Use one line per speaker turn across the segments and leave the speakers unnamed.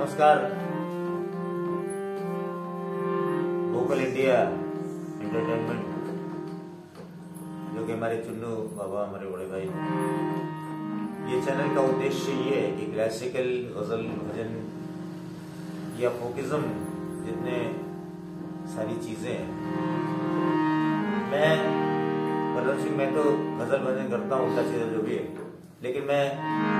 नमस्कार। Vocal India entertainment जो कि हमारे चुन्नू बाबा, हमारे बड़े भाई। ये चैनल का उद्देश्य ये है कि क्लासिकल गज़ल भजन या फोकिज्म जितने सारी चीज़ें हैं। मैं बलवंत सिंह, मैं तो गज़ल भजन करता हूँ, उल्टा सीधा जो भी है। लेकिन मैं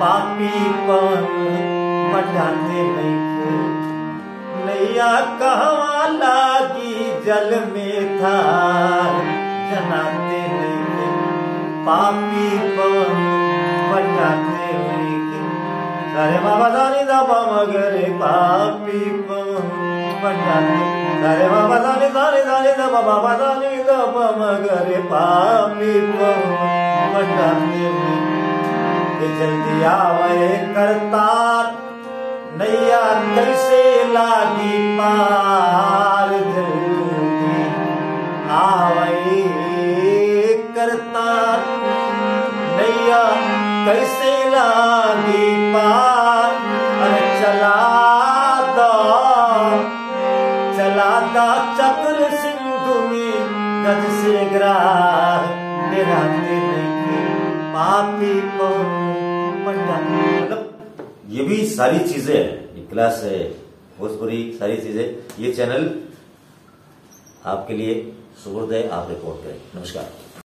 पापी पटाते नहीं नैया कहवा लागी जल में था जनाते नहीं पापी पवन पटाते नहीं अरे बाबा दानी दा मगरे पापी पवन पटाते बाबा दानी दानी दानी दा बाबा दानी दा मगरे पापी पवन पटाते कि जल्दी आवे करतार। नैया कैसे लागी पार जल्दी आवे करतार। नैया कैसे लागी पार। अरे चला दो, चला दा चक्र सिंधु में, गज से ग्राह मेरा नहीं पापी मतलब ये भी सारी चीज़ें हैं। क्लास है, भोजपुरी, सारी चीज़ें। ये चैनल आपके लिए सुबह है आप रिपोर्ट करें। नमस्कार।